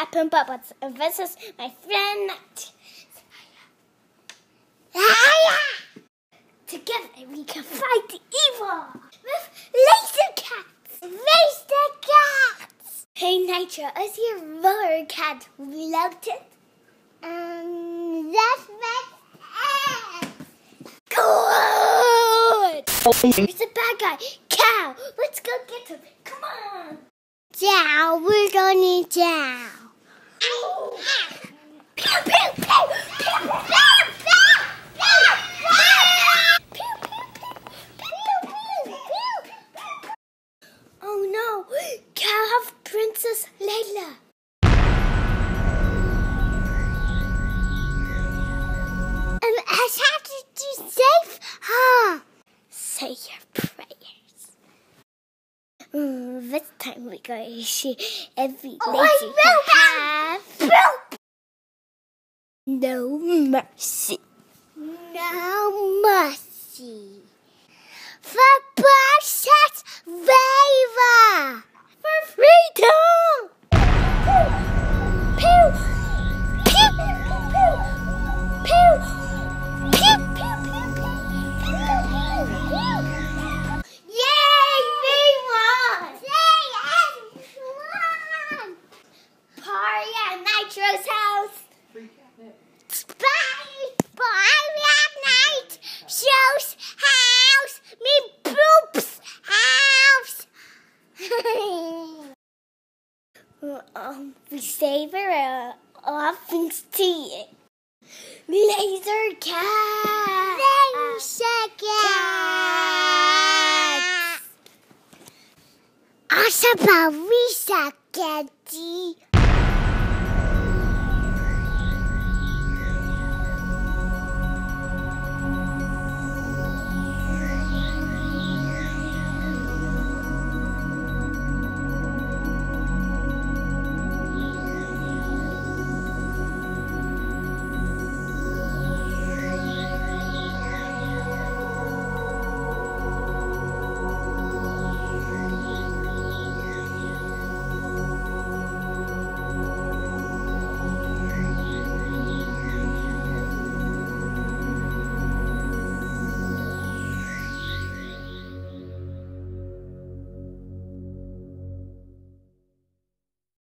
Captain Bubbles. And this is my friend. Together we can fight the evil with laser cats. Laser cats. Hey Nitro, is your mother cat reluctant? Um, that's my Good. He's a bad guy. Cow. Let's go get him. Come on. Chow. We're going to chow. Oh no! Cow have Princess Layla. And I have to do safe, huh? Mm, this time we're going to see every Oh, lady I have no mercy. No mercy. For Princess Viva! At Nitro's house. Spy! Spy at night! Shows house! Me poops house! um, we save her uh, all things it. Laser cat! Laser cat! Asa Parisa Catty!